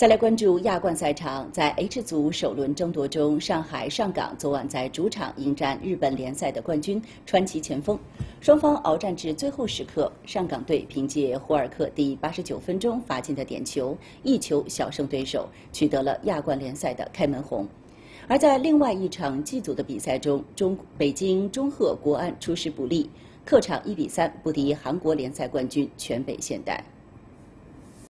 再来关注亚冠赛场在 h 组首轮争夺中上海上港昨晚在主场迎战日本联赛的冠军川崎前锋。双方鏖战至最后时刻上港队凭借胡尔克第八十九分钟罚进的点球一球小胜对手取得了亚冠联赛的开门红。而在另外一场 g 组的比赛中中北京中赫国安出师不利客场一比三不敌韩国联赛冠军全北现代。